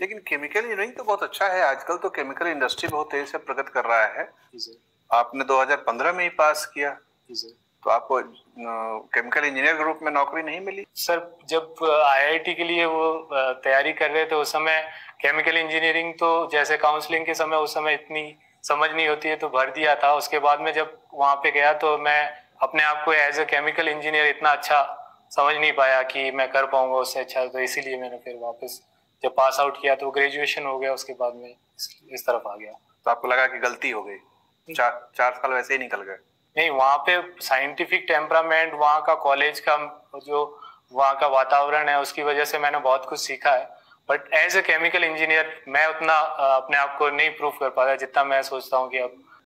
लेकिन chemical engineering तो बहुत अच्छा है। आजकल तो केमिकल इंडस्ट्री बहुत तेज़ी से प्रगति कर रहा है। आपने 2015 में ही पास किया। तो आपको केमिकल इंजीनियर के रूप में नौकरी नहीं मिली? सर जब आईआईटी के लिए वो तैयारी कर रहे थे उस समय केमिकल इंजीनियरिंग तो जैसे काउंसलिंग के समय उस समय इतनी समझ नहीं होती है तो भर दिया था। उसके बाद में जब वहाँ पे गया तो मैं अपने आप को एज ए केमिकल इंजीनियर इतना अच्छा समझ नहीं पाया कि मैं कर पाऊँगा उससे अच्छा तो इसीलिए मैंने फिर वापस जब पास आउट किया तो ग्रेजुएशन हो गया उसके बाद में इस, तरफ़ आ गया। तो आपको लगा कि गलती हो गई? चार चार साल वैसे ही निकल गए। नहीं वहाँ पे साइंटिफिक टेम्परामेंट वहाँ का कॉलेज का जो वहाँ का वातावरण है उसकी वजह से मैंने बहुत कुछ सीखा है। But as a chemical engineer मैं उतना अपने आप को नहीं प्रूव कर पा पाता जितना मैं सोचता हूँ कि अब